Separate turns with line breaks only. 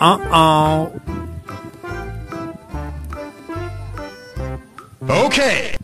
Uh-oh.
Okay.